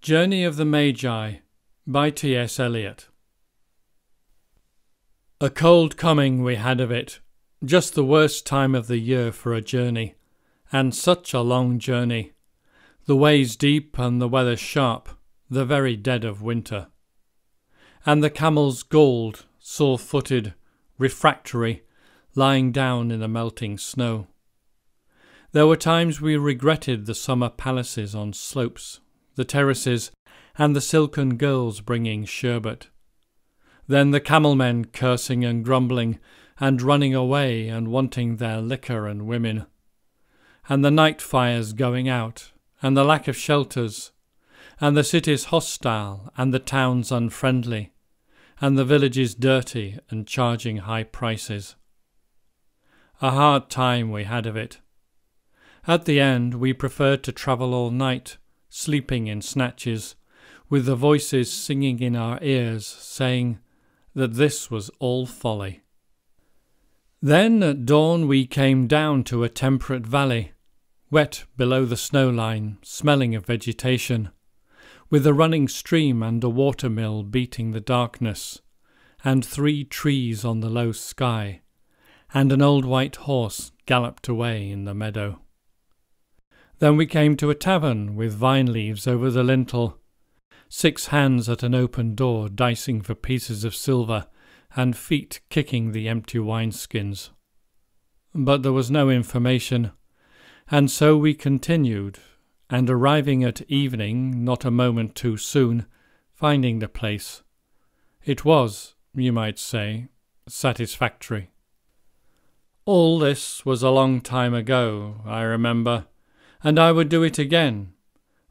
Journey of the Magi by T.S. Eliot A cold coming we had of it, just the worst time of the year for a journey, and such a long journey. The ways deep and the weather sharp, the very dead of winter. And the camels galled, sore footed, refractory, lying down in the melting snow. There were times we regretted the summer palaces on slopes the terraces, and the silken girls bringing sherbet. Then the camel men cursing and grumbling, and running away and wanting their liquor and women. And the night fires going out, and the lack of shelters, and the cities hostile, and the towns unfriendly, and the villages dirty and charging high prices. A hard time we had of it. At the end, we preferred to travel all night sleeping in snatches, with the voices singing in our ears, saying that this was all folly. Then at dawn we came down to a temperate valley, wet below the snow line, smelling of vegetation, with a running stream and a water mill beating the darkness, and three trees on the low sky, and an old white horse galloped away in the meadow. Then we came to a tavern with vine leaves over the lintel, six hands at an open door dicing for pieces of silver, and feet kicking the empty wineskins. But there was no information, and so we continued, and arriving at evening not a moment too soon, finding the place. It was, you might say, satisfactory. All this was a long time ago, I remember and I would do it again.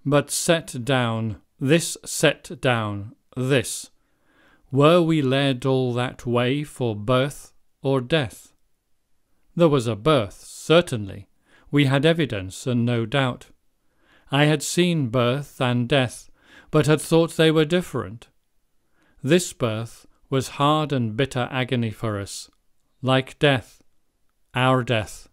But set down, this set down, this. Were we led all that way for birth or death? There was a birth, certainly. We had evidence and no doubt. I had seen birth and death, but had thought they were different. This birth was hard and bitter agony for us, like death, our death.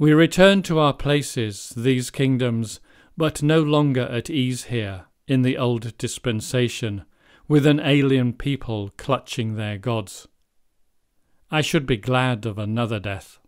We return to our places, these kingdoms, but no longer at ease here, in the old dispensation, with an alien people clutching their gods. I should be glad of another death.